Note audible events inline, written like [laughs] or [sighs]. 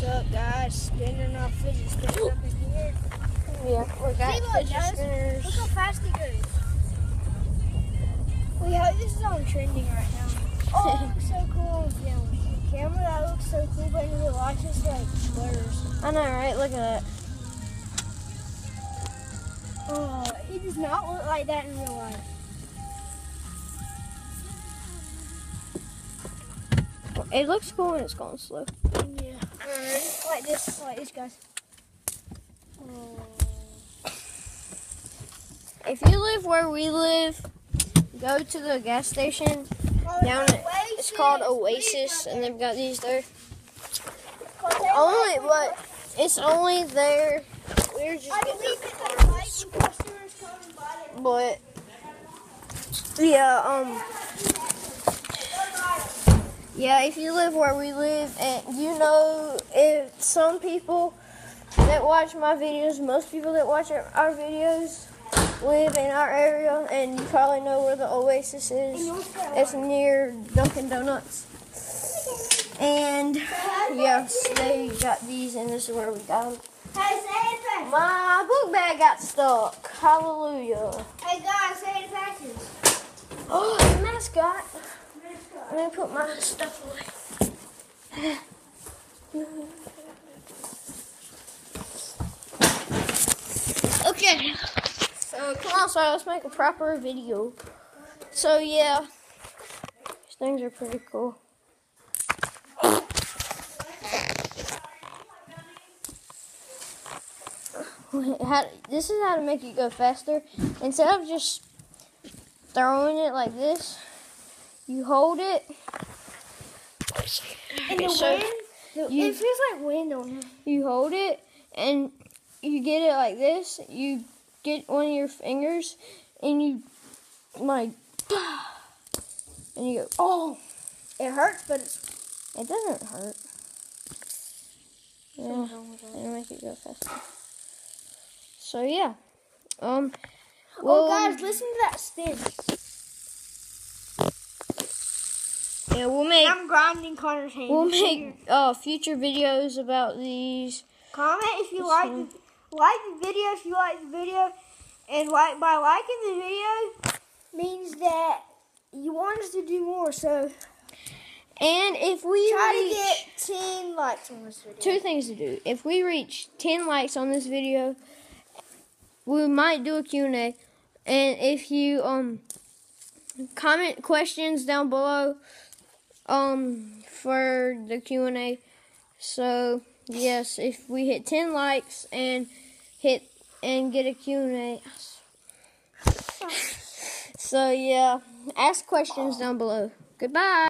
What's up, guys? Spinning off fidget spinners up in here. Yeah, we got See, look, fidget guys. spinners. Look how fast he goes. We hope this is on trending right now. Oh, it [laughs] looks so cool on film. The camera, that looks so cool, but in real life, it's like blurs. I know, right? Look at that. Oh, it does not look like that in real life. It looks cool when it's going slow. Yeah. Like this, like this, guys. If you live where we live, go to the gas station down at, it's called Oasis, and they've got these there. Only, but it's only there. We're just I getting believe that the lightning customers come and buy it. But yeah, um, yeah. If you live where we live, and you know, some people that watch my videos, most people that watch our, videos live in our area, and you probably know where the Oasis is. It's near Dunkin' Donuts. And yes, they got these, and this is where we got them. Hey, say it back. My book bag got stuck. Hallelujah. Hey, guys, say it patches. Oh, the mascot. Let me put my stuff away. So come on, so let's make a proper video. So yeah, these things are pretty cool. How, this is how to make it go faster. Instead of just throwing it like this, you hold it. And the So, wind, the- you- it feels like wind on him. You hold it and you get it like this. You get one of your fingers and you like, [sighs] and you go, oh, It hurts, but it's it doesn't hurt. Yeah, and make it go faster. So yeah, um, Oh, well, guys, listen to that spin. yeah, we'll make I'm grinding Connor's hand. we'll make uh future videos about these. Comment if you like like the video if you like the video, and like by liking the video means that you want us to do more. So And if we try reach, to get ten likes on this video. two things to do. If we reach 10 likes on this video, we might do a Q&A. And if you um comment questions down below um for the Q&A. So, yes, if we hit 10 likes and hit and get a Q&A. So, yeah, ask questions down below. Goodbye.